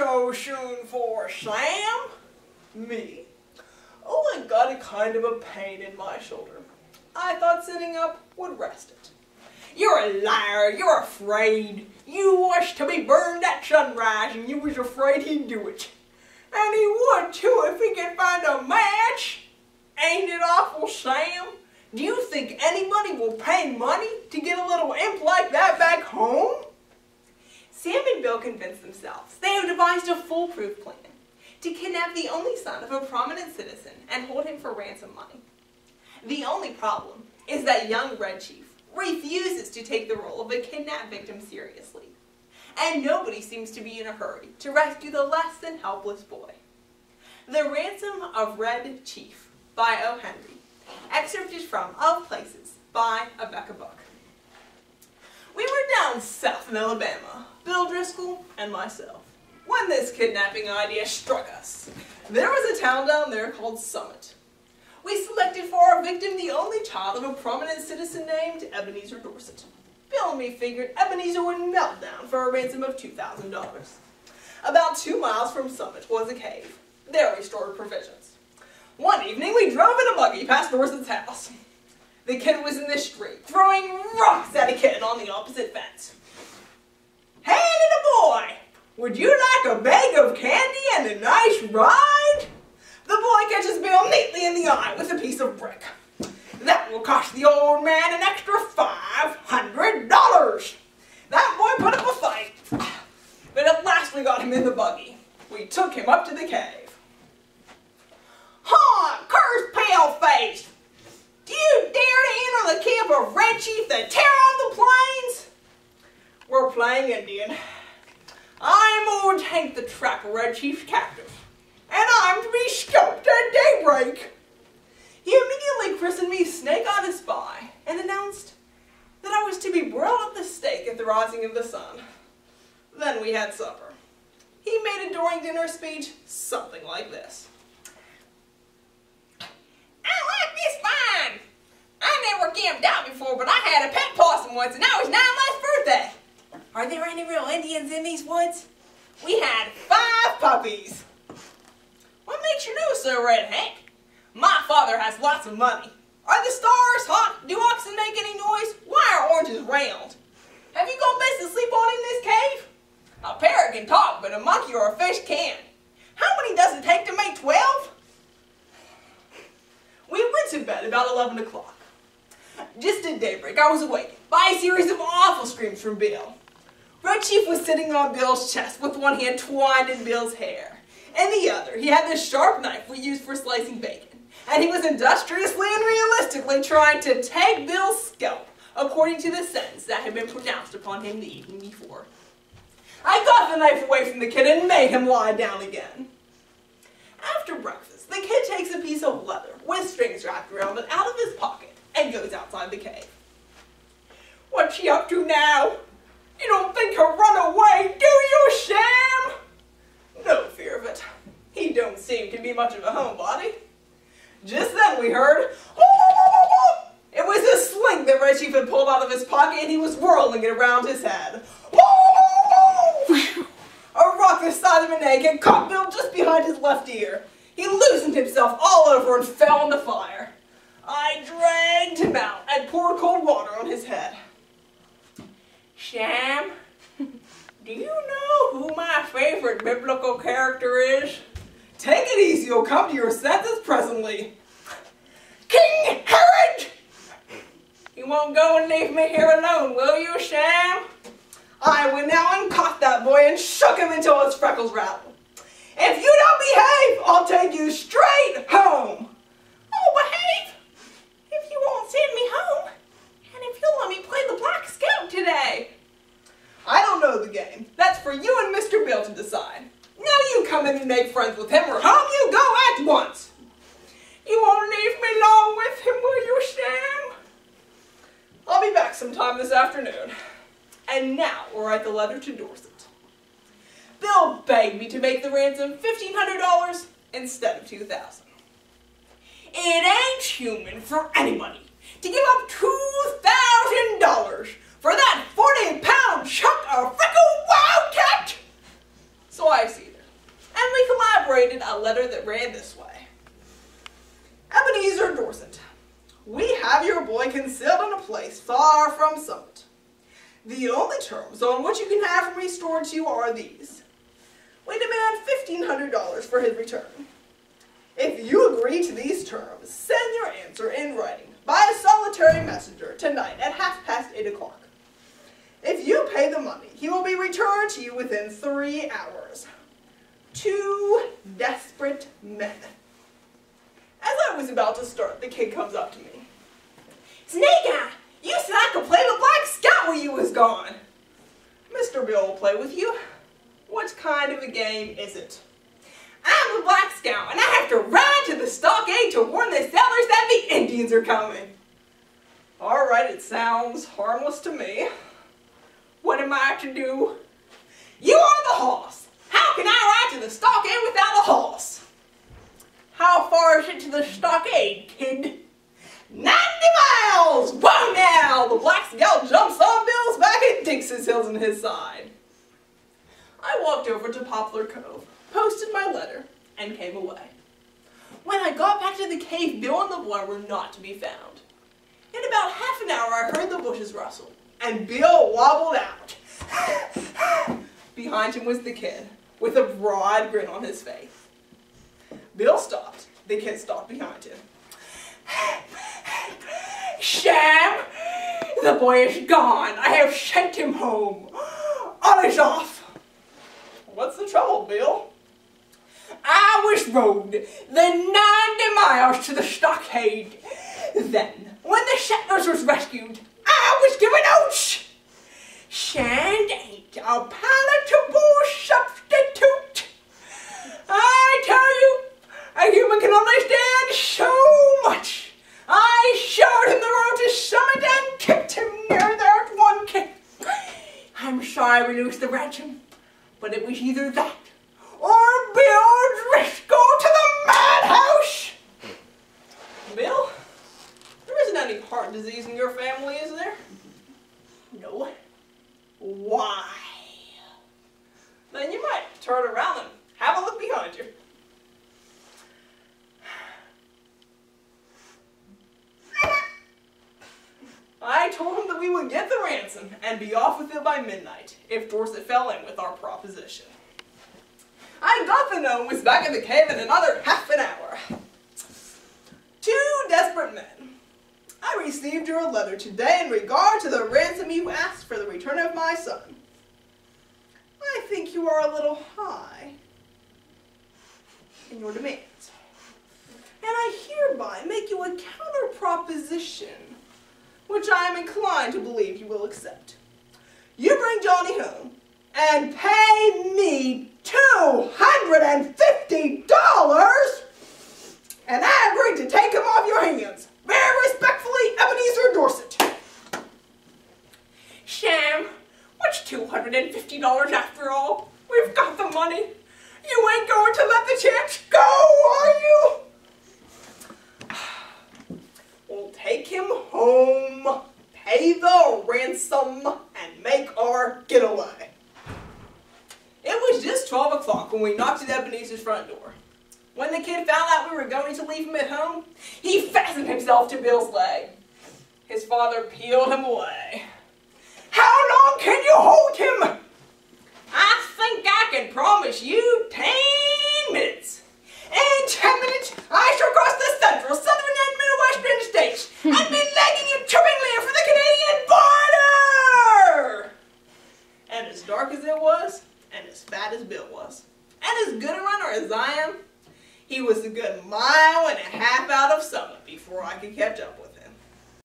so soon for Sam? Me? Oh, I got a kind of a pain in my shoulder. I thought sitting up would rest it. You're a liar, you're afraid. You wished to be burned at sunrise and you was afraid he'd do it. And he would too if he could find a match. Ain't it awful, Sam? Do you think anybody will pay money to get a little imp like that back home? Sam and Bill convince themselves they have devised a foolproof plan to kidnap the only son of a prominent citizen and hold him for ransom money. The only problem is that young Red Chief refuses to take the role of a kidnapped victim seriously, and nobody seems to be in a hurry to rescue the less than helpless boy. The Ransom of Red Chief by O. Henry, excerpted from Of Places by Abeka Book. Down south in Alabama, Bill Driscoll and myself, when this kidnapping idea struck us. There was a town down there called Summit. We selected for our victim the only child of a prominent citizen named Ebenezer Dorset. Bill and me figured Ebenezer would melt down for a ransom of $2,000. About two miles from Summit was a cave. There we stored provisions. One evening we drove in a buggy past Dorset's house. The kid was in the street, throwing rocks at a kid on the opposite fence. Hey, little boy, would you like a bag of candy and a nice ride? The boy catches Bill neatly in the eye with a piece of brick. That will cost the old man an extra five hundred dollars. That boy put up a fight, but at last we got him in the buggy. We took him up to the cave. Huh, curse pale face! You dare to enter the camp of Red Chief the Terror on the Plains? We're playing Indian. I'm old Hank the Trapper, Red Chief's captive, and I'm to be scalped at daybreak. He immediately christened me Snake on the Spy and announced that I was to be broiled at the stake at the rising of the sun. Then we had supper. He made a during dinner speech something like this. I like this fine. I never camped out before, but I had a once, and that was nine months' birthday. Are there any real Indians in these woods? We had five puppies. What makes you know so, Red Hank? My father has lots of money. Are the stars hot? Do oxen make any noise? Why are oranges round? Have you got beds to sleep on in this cave? A parrot can talk, but a monkey or a fish can't. How many does it take to make twelve? We went to bed about 11 o'clock. Just at daybreak, I was awakened by a series of awful screams from Bill. Red Chief was sitting on Bill's chest with one hand twined in Bill's hair. In the other, he had this sharp knife we used for slicing bacon. And he was industriously and realistically trying to take Bill's scalp according to the sentence that had been pronounced upon him the evening before. I got the knife away from the kid and made him lie down again. After breakfast, the kid takes a piece of leather with strings wrapped around it out of his pocket and goes outside the cave. What's he up to now? You don't think he'll run away, do you, Sam? No fear of it. He don't seem to be much of a homebody. Just then we heard, it was a sling that Red Chief had pulled out of his pocket and he was whirling it around his head. A rock the size of an egg had caught Bill just behind his left ear. He loosened himself all over and fell in the fire. I dragged him out and poured cold water on his head. Sam, do you know who my favorite biblical character is? Take it easy, you'll come to your senses presently. King Herod! You won't go and leave me here alone, will you, Sam? I went out and caught that boy and shook him until his freckles rattled. If you don't behave, I'll take you straight home. I'll behave if you won't send me home and if you'll let me play the Black Scout today. I don't know the game. That's for you and Mr. Bill to decide. Now you come in and make friends with him or home you go at once. You won't leave me long with him, will you, Sam? I'll be back sometime this afternoon. And now we'll write the letter to Dorset. Bill begged me to make the ransom $1,500 instead of 2000 It ain't human for anybody to give up $2,000 for that 40-pound chunk of freckle wildcat! So I see them, and we collaborated a letter that ran this way. Ebenezer Dorset, we have your boy concealed in a place far from Summit. The only terms on which you can have him restored to you are these. We demand $1,500 for his return. If you agree to these terms, send your answer in writing by a solitary messenger tonight at half past 8 o'clock. If you pay the money, he will be returned to you within three hours. Two desperate men. As I was about to start, the kid comes up to me. Snake you said I could play the Black Scout when you was gone. Mr. Bill will play with you. What kind of a game is it? I'm a Black Scout, and I have to ride to the stockade to warn the settlers that the Indians are coming. All right, it sounds harmless to me. What am I to do? You are the horse. How can I ride to the stockade without a horse? How far is it to the stockade, kid? Ninety miles! Whoa now! The Black Scout jumps on Bill's back and digs his heels in his side. I walked over to Poplar Cove, posted my letter, and came away. When I got back to the cave, Bill and the boy were not to be found. In about half an hour, I heard the bushes rustle, and Bill wobbled out. Behind him was the kid, with a broad grin on his face. Bill stopped. The kid stopped behind him. Sham! The boy is gone. I have sent him home. On his off. What's the trouble, Bill? I was rode the 90 miles to the stockade. Then, when the settlers was rescued, I was given oats. Sand ain't a palatable substitute. I tell you, a human can understand so much. I showed him the road to summit and kicked him near there at one kick. I'm sorry we lose the ransom, but it was either that or Bill Driscoll to the madhouse. Bill, there isn't any heart disease in your family, is there? No. Why? Then you might turn around and have a look behind you. I told him that we would get the ransom and be off with it by midnight if Dorset fell in with our proposition. I got the gnome was back in the cave in another half an hour. Two desperate men. Received your letter today in regard to the ransom you asked for the return of my son. I think you are a little high in your demands. And I hereby make you a counter proposition, which I am inclined to believe you will accept. You bring Johnny home and pay me $250 and I agree to take him off your hands. Very respectfully, Ebenezer Dorset. Sham, what's $250 after all? We've got the money. You ain't going to let the chance go, are you? We'll take him home, pay the ransom, and make our getaway. It was just 12 o'clock when we knocked at Ebenezer's front door. When the kid found out we were going to leave him at home, he fastened himself to Bill's leg. His father peeled him away. How long can you hold him? I think I can promise you 10